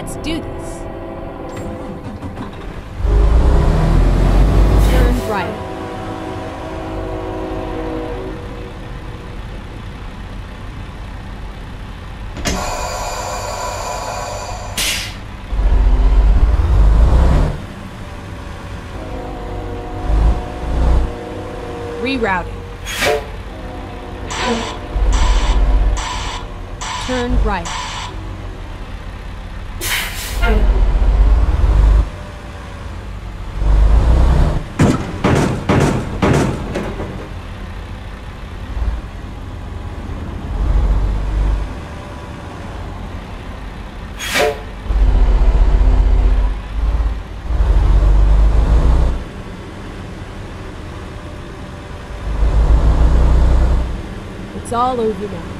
Let's do this. Turn right. Rerouting. Turn right. It's all over now.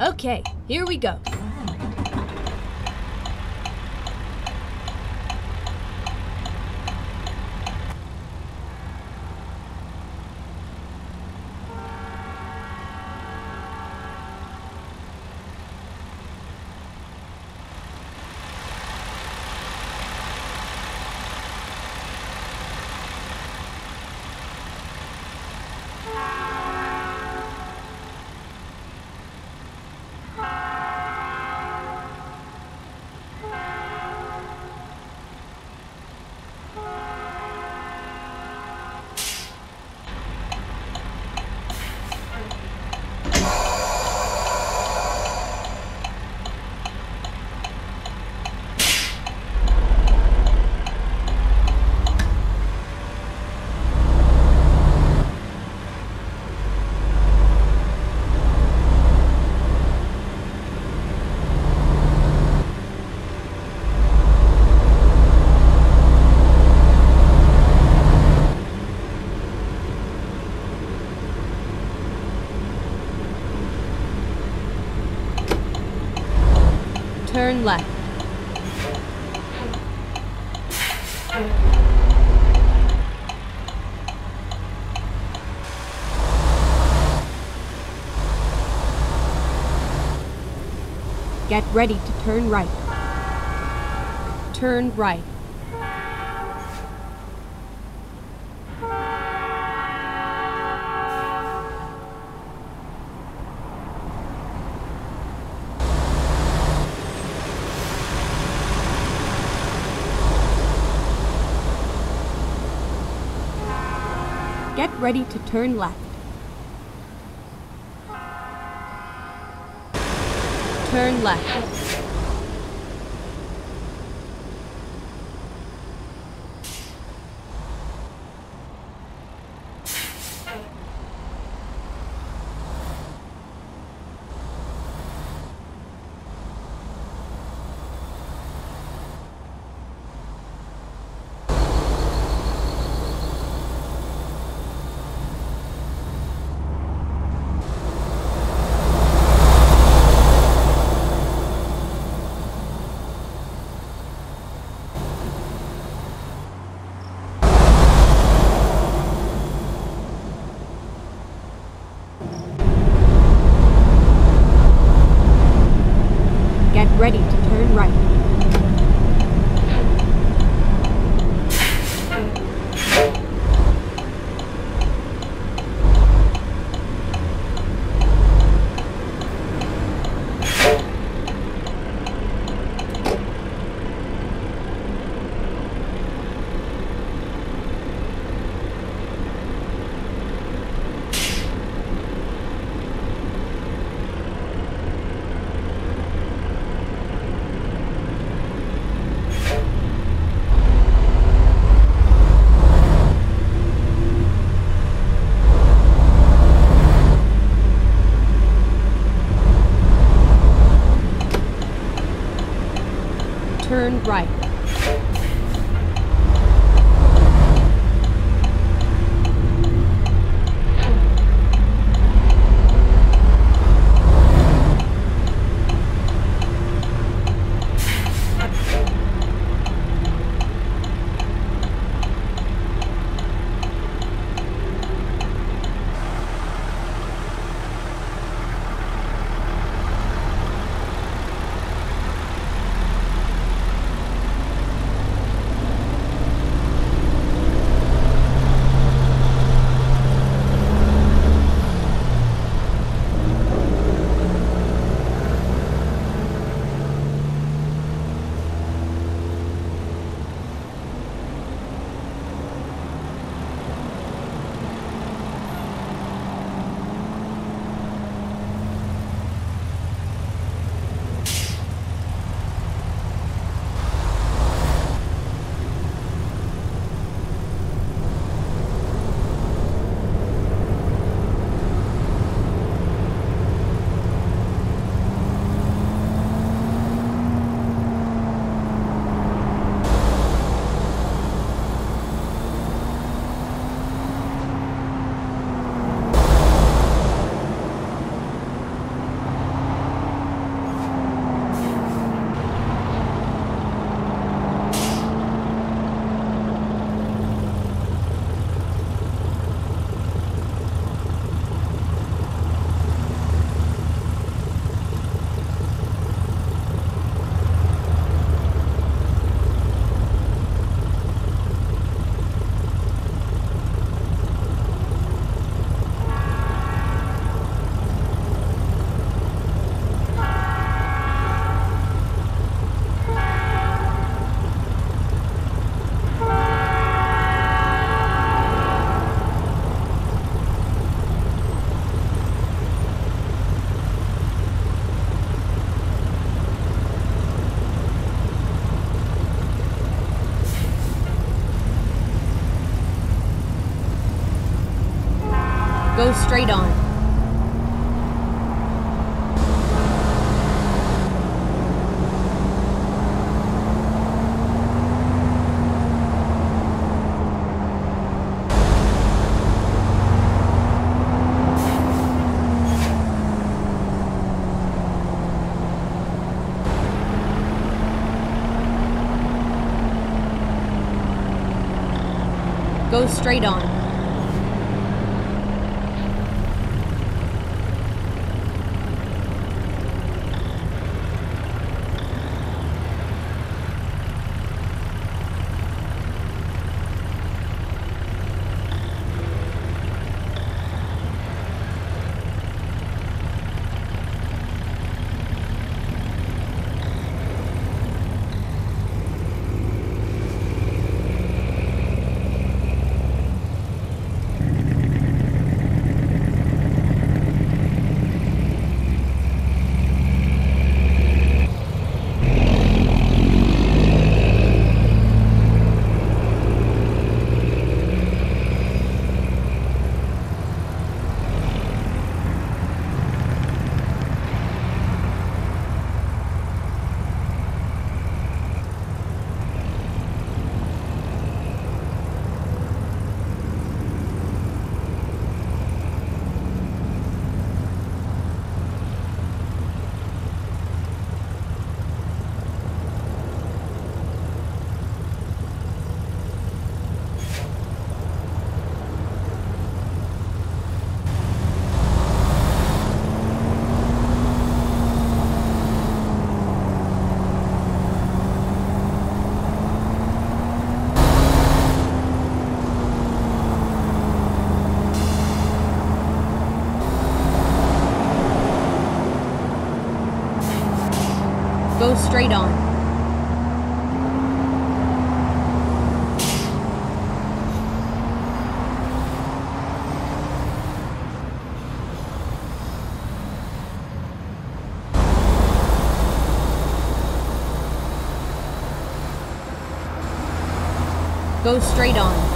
Okay, here we go. Turn left. Get ready to turn right. Turn right. Get ready to turn left. Turn left. Go straight on. Go straight on. Straight on. Go straight on.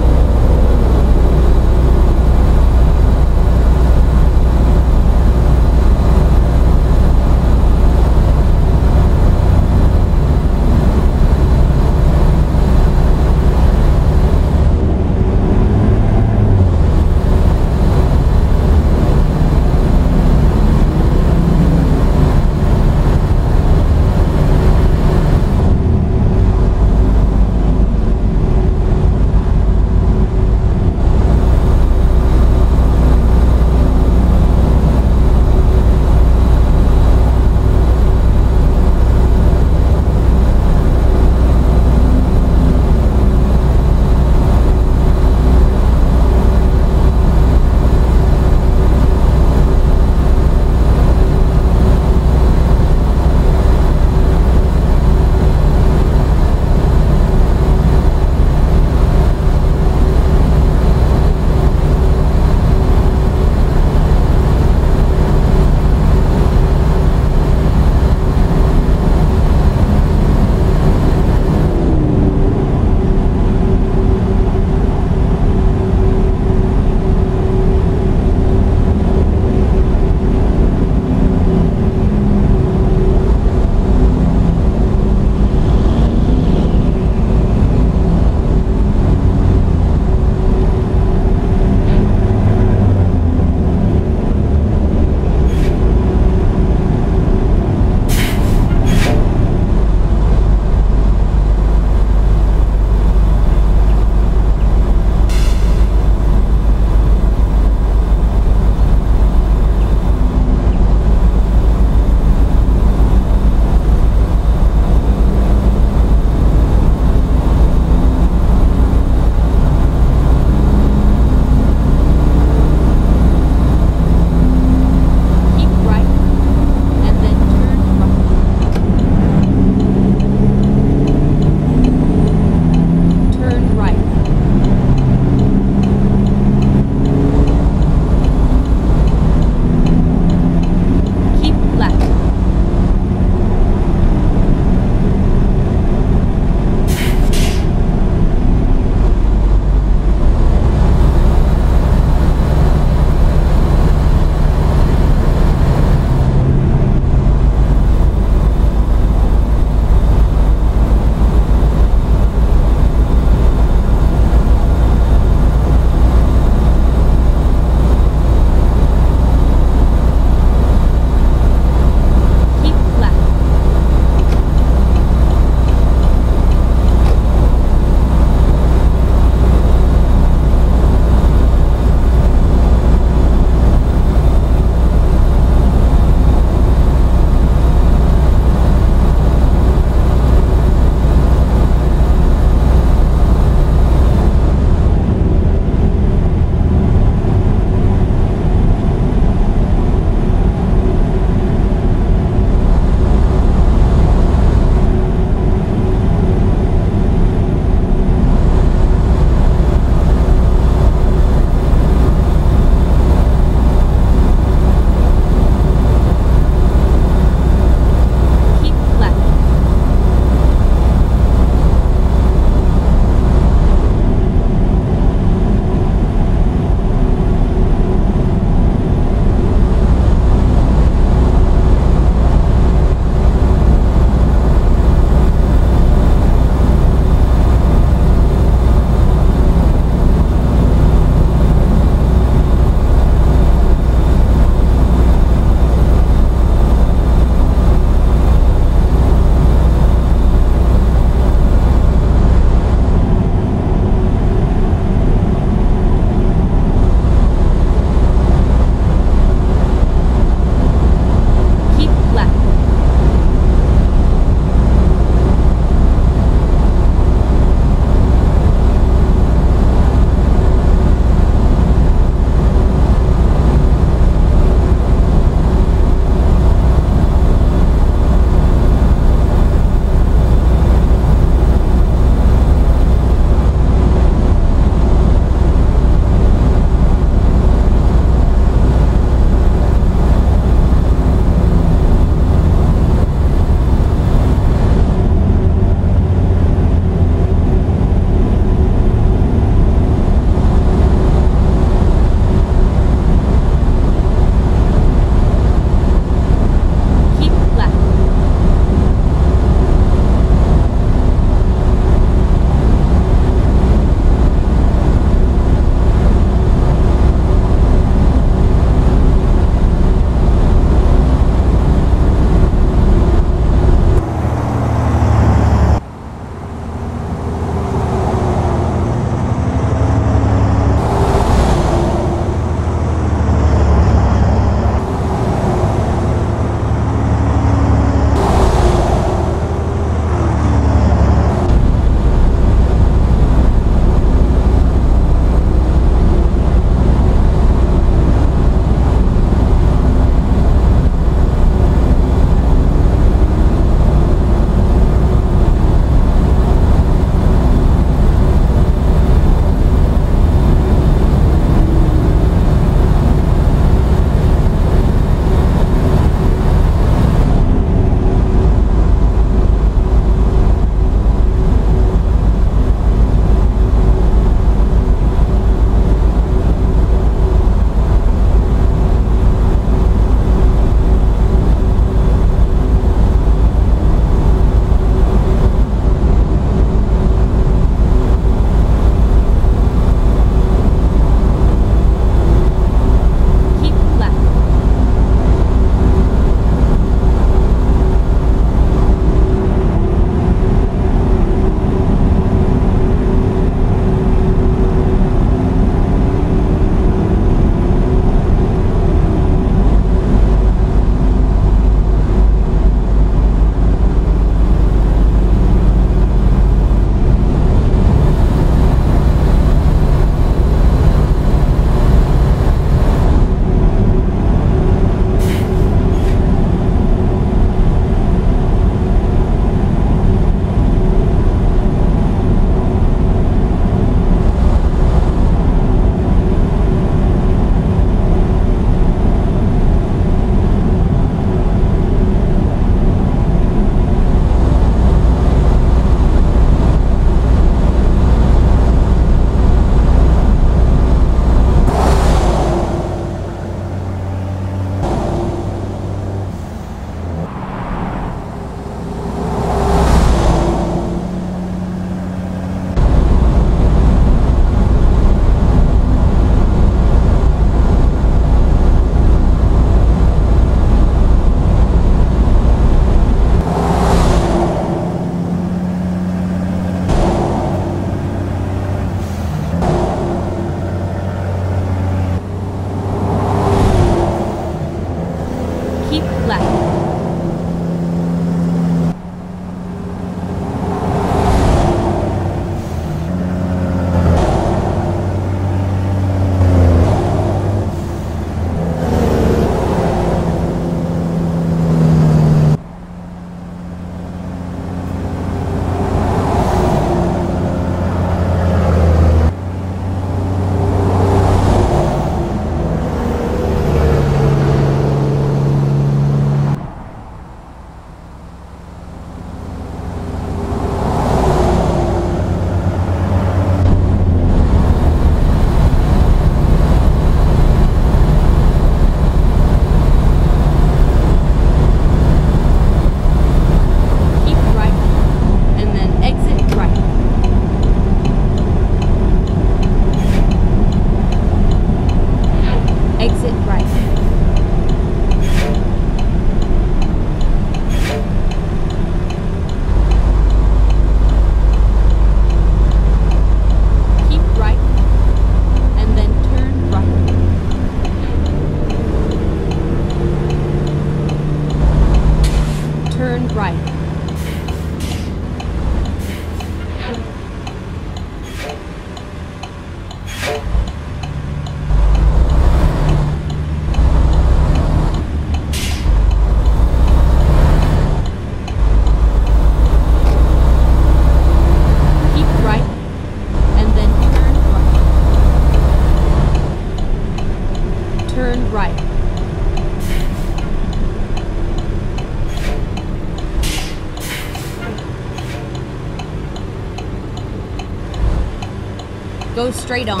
Go straight on.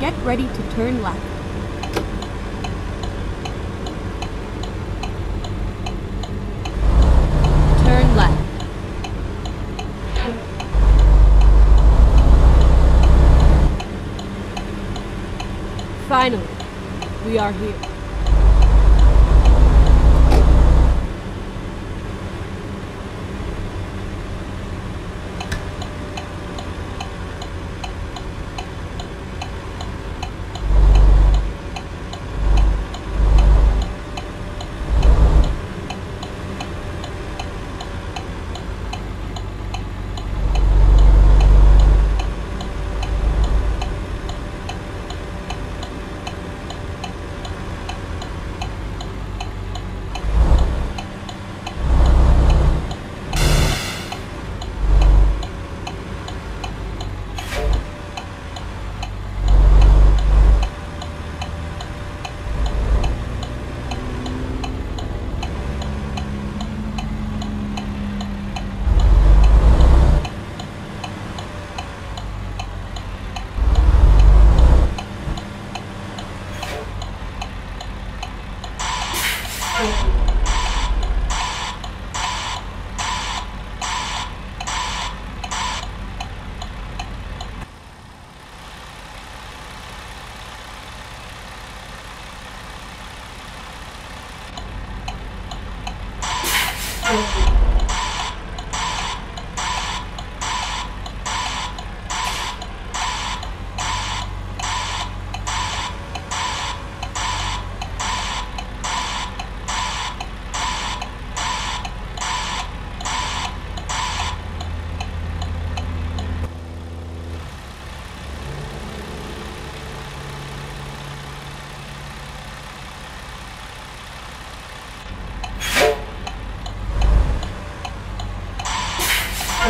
Get ready to turn left. Turn left. Finally, we are here.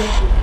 Thank